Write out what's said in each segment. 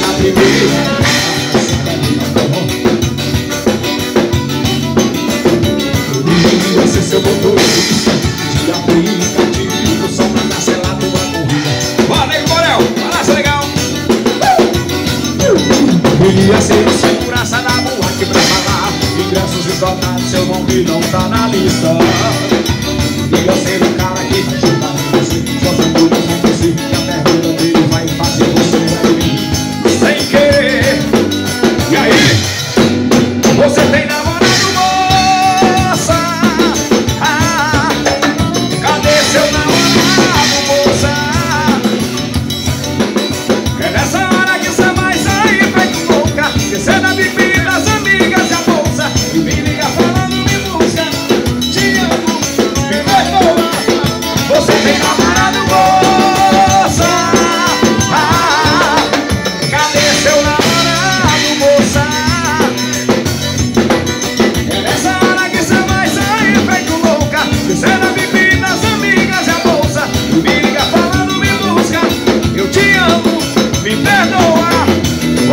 na primeira Esse é seu motorista. De aplicativo Só pra cancelar tua corrida Olha aí, Borel, balança legal. Queria é seu, segurança da boate pra falar. Ingressos esgotados, seu nome não tá na lista. O Queria ser o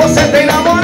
se te enamora.